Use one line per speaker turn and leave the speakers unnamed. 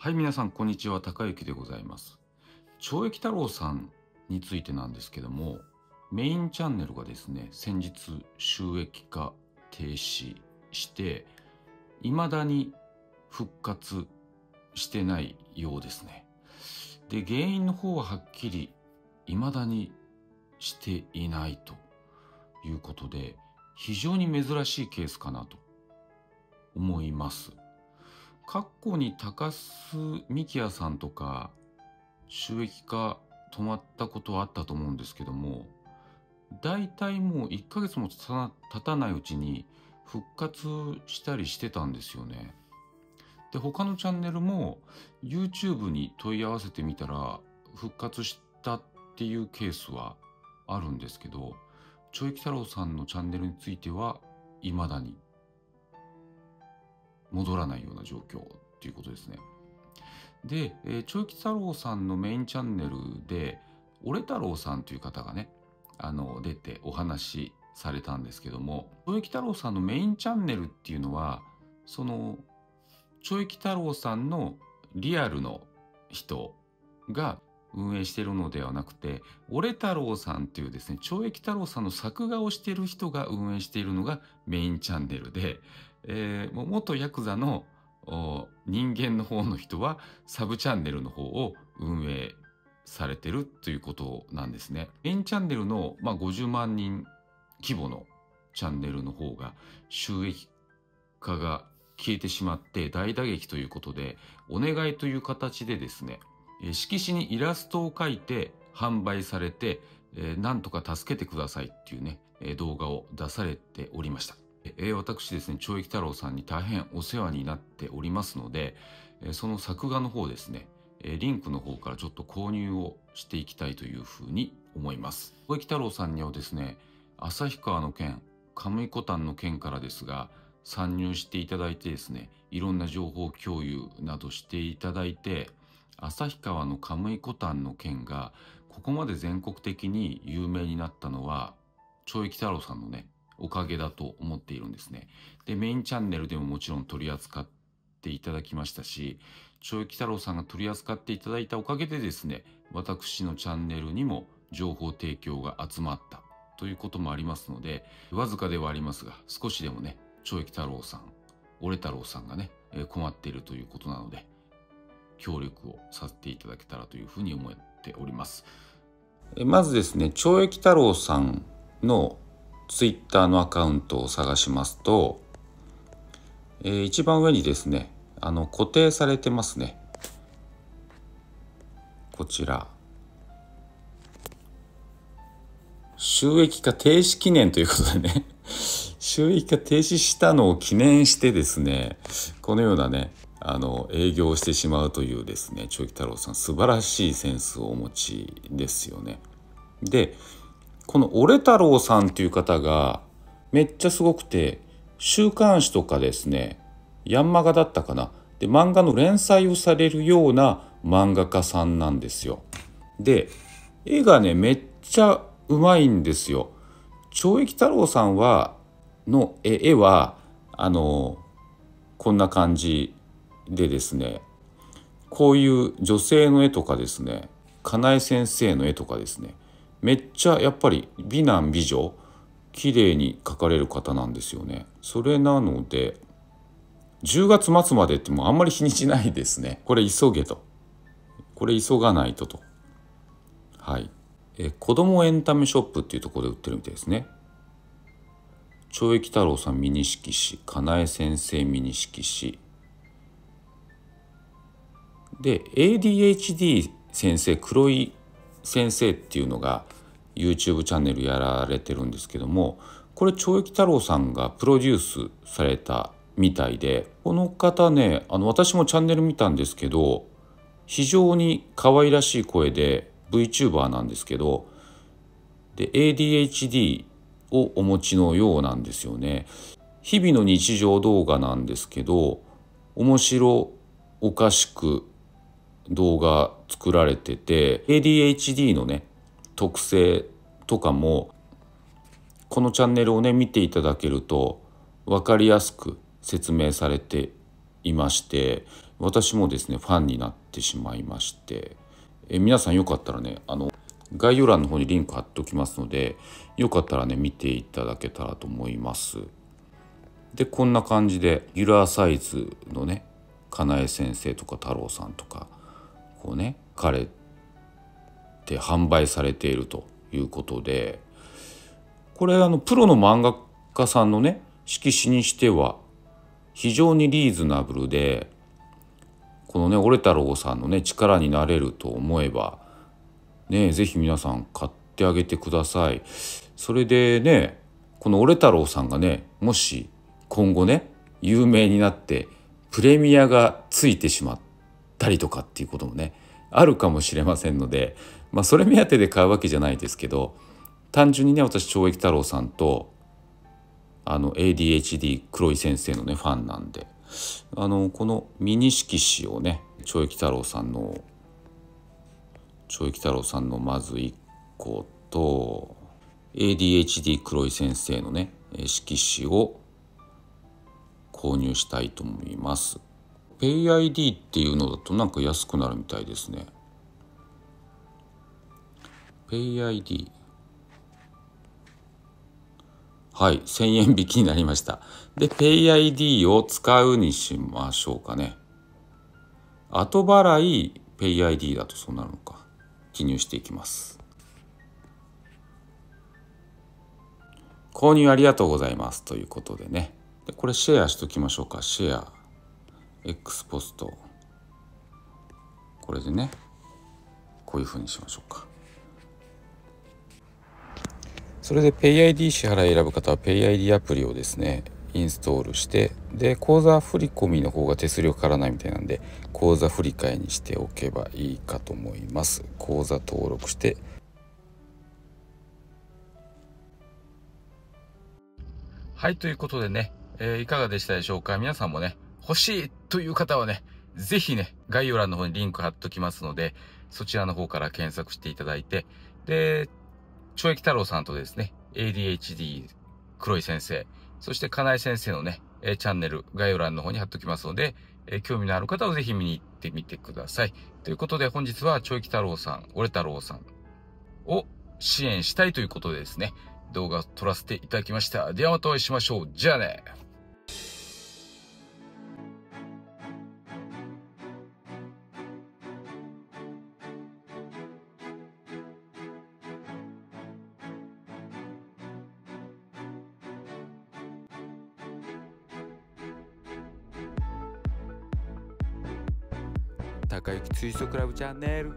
はい、皆さん、こんにちは。高幸でございます。懲役太郎さんについてなんですけども、メインチャンネルがですね、先日収益化停止して、未だに復活してないようですね。で、原因の方ははっきり未だにしていないということで、非常に珍しいケースかなと思います。過去に高須幹也さんとか収益化止まったことはあったと思うんですけども大体もう1ヶ月も経たないうちに復活したりしてたんですよね。で他のチャンネルも YouTube に問い合わせてみたら復活したっていうケースはあるんですけど懲役太郎さんのチャンネルについては未だに戻らないような状況っていうことですね。で、えー、長吉太郎さんのメインチャンネルで、俺太郎さんという方がね、あの、出てお話しされたんですけども、長吉太郎さんのメインチャンネルっていうのは、その、長吉太郎さんのリアルの人が運営してるのではなくて、俺太郎さんっていうですね、懲役太郎さんの作画をしている人が運営しているのがメインチャンネルで、えー、元ヤクザの人間の方の人はサブチャンネルの方を運営されてるということなんですね。メインチャンネルの、まあ、50万人規模のチャンネルの方が収益化が消えてしまって大打撃ということでお願いという形でですね色紙にイラストを描いて販売されて、えー、なんとか助けてくださいっていうね動画を出されておりました。え、私ですね、懲役太郎さんに大変お世話になっておりますので、え、その作画の方ですね、え、リンクの方からちょっと購入をしていきたいというふうに思います。懲役太郎さんにはですね、旭川の件、亀井古丹の件からですが、参入していただいてですね、いろんな情報共有などしていただいて、旭川の亀井古丹の件が、ここまで全国的に有名になったのは、懲役太郎さんのね、おかげだと思っているんですね。で、メインチャンネルでももちろん取り扱っていただきましたし、懲役太郎さんが取り扱っていただいたおかげでですね、私のチャンネルにも情報提供が集まったということもありますので、わずかではありますが、少しでもね、懲役太郎さん、俺太郎さんがね、困っているということなので、協力をさせていただけたらというふうに思っております。まずですね、懲役太郎さんのツイッターのアカウントを探しますと、えー、一番上にですねあの固定されてますね。こちら。収益化停止記念ということでね。収益化停止したのを記念してですねこのようなねあの営業をしてしまうというですね長木太郎さん素晴らしいセンスをお持ちですよね。でこの俺太郎さんっていう方がめっちゃすごくて週刊誌とかですねヤンマガだったかなで漫画の連載をされるような漫画家さんなんですよ。で絵がねめっちゃうまいんですよ。懲役太郎さんはの絵はあのこんな感じでですねこういう女性の絵とかですねかなえ先生の絵とかですねめっちゃやっぱり美男美女綺麗に描かれる方なんですよね。それなので10月末までってもうあんまり日にちないですね。これ急げと。これ急がないとと。はい。え子供エンタメショップっていうところで売ってるみたいですね。懲役太郎さんミニ色紙、かなえ先生ミニ色紙。で ADHD 先生黒い先生っていうのが YouTube チャンネルやられてるんですけどもこれ懲役太郎さんがプロデュースされたみたいでこの方ねあの私もチャンネル見たんですけど非常に可愛らしい声で VTuber なんですけどで ADHD をお持ちのようなんですよね。日々の日常動画なんですけど面白おかしく動画作られてて ADHD のね特性とかもこのチャンネルをね見ていただけると分かりやすく説明されていまして私もですねファンになってしまいましてえ皆さんよかったらねあの概要欄の方にリンク貼っておきますのでよかったらね見ていただけたらと思います。でこんな感じでギュラーサイズのねかなえ先生とか太郎さんとかこうね彼って販売されているということでこれあのプロの漫画家さんのね色紙にしては非常にリーズナブルでこのね折太郎さんのね力になれると思えばね是非皆さん買ってあげてください。それでねこの折太郎さんがねもし今後ね有名になってプレミアがついてしまったりとかっていうこともねあるかもしれませんのでまあそれ目当てで買うわけじゃないですけど単純にね私懲役太郎さんとあの ADHD 黒井先生のねファンなんであのこのミニ色紙をね懲役太郎さんの懲役太郎さんのまず1個と ADHD 黒井先生のね色紙を購入したいと思います。PayID っていうのだとなんか安くなるみたいですね。PayID はい1000円引きになりました。で PayID を使うにしましょうかね。後払い PayID だとそうなるのか。記入していきます。購入ありがとうございます。ということでね。でこれシェアしときましょうか。シェア X ポスト。これでねこういうふうにしましょうか。それで PayID 支払い選ぶ方は PayID アプリをですねインストールしてで口座振込の方が手数料かからないみたいなんで口座振替にしておけばいいかと思います。口座登録して。はいということでね、えー、いかがでしたでしょうか？皆さんもね欲しいという方はね是非ね概要欄の方にリンク貼っときますのでそちらの方から検索していただいてで懲役太郎さんとですね、ADHD 黒井先生、そして金井先生のね、えチャンネル概要欄の方に貼っときますので、え興味のある方はぜひ見に行ってみてください。ということで本日は懲役太郎さん、俺太郎さんを支援したいということでですね、動画を撮らせていただきました。ではまたお会いしましょう。じゃあね。高雪水素クラブチャンネル